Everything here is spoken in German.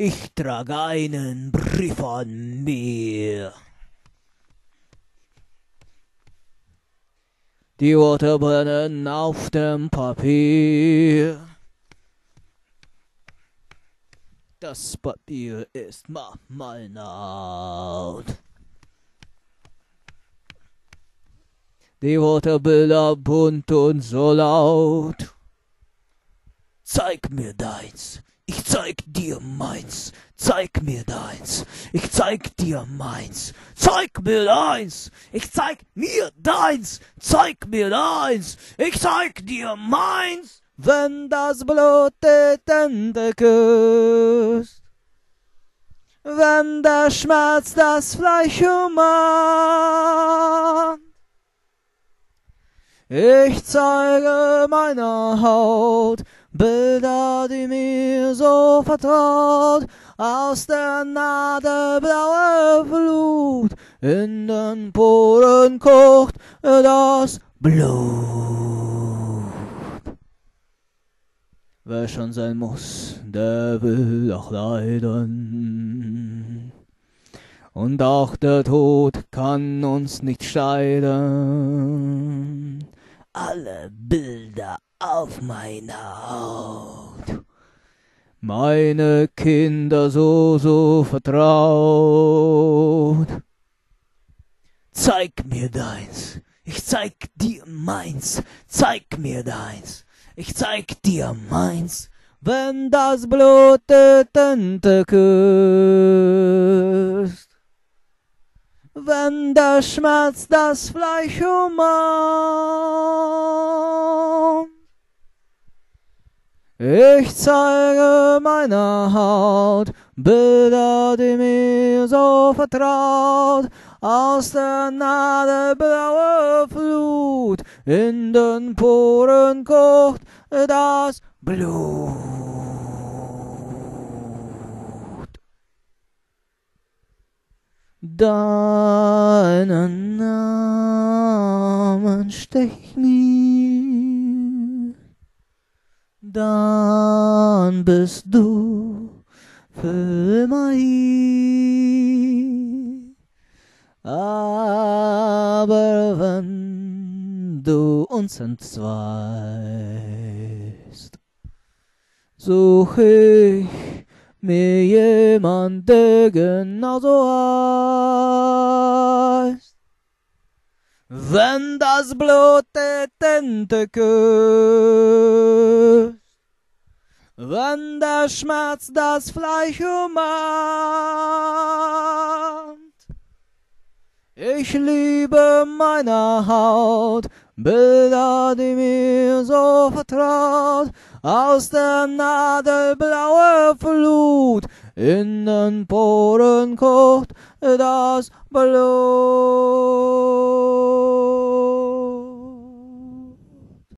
Ich trage einen Brief an mir. Die Worte brennen auf dem Papier. Das Papier ist manchmal laut. Die Worte Bilder bunt und so laut. Zeig mir deins, ich zeig dir meins. Zeig mir deins, ich zeig dir meins. Zeig mir deins, ich zeig mir deins. Zeig mir deins, ich zeig dir meins. Wenn das Blut die Tinte küsst. Wenn der Schmerz das Fleisch umarmt. Ich zeige meiner Haut Bilder, die mir so vertraut, aus der Nadel blaue Flut, in den Poren kocht das Blut. Wer schon sein muss, der will auch leiden. Und auch der Tod kann uns nicht scheiden. Alle Bilder auf meiner Haut. Meine Kinder so, so vertraut. Zeig mir deins, ich zeig dir meins, zeig mir deins, ich zeig dir meins, wenn das Blut die Tinte küsst. Wenn der Schmerz das Fleisch umarmt. Ich zeige meiner Haut Bilder, die mir so vertraut, aus der Nadel blaue Flut, in den Poren kocht das Blut. Deinen Namen stech mir, dann bist du für immer hier. Aber wenn du uns entzweist, such ich mir jemand, der genauso heißt. Wenn das Blut die Tinte küsst, wenn der Schmerz das Fleisch umarmt. Ich liebe meine Haut, Bilder, die mir so vertraut, aus der Nadel blaue Flut, in den Poren kocht das Blut.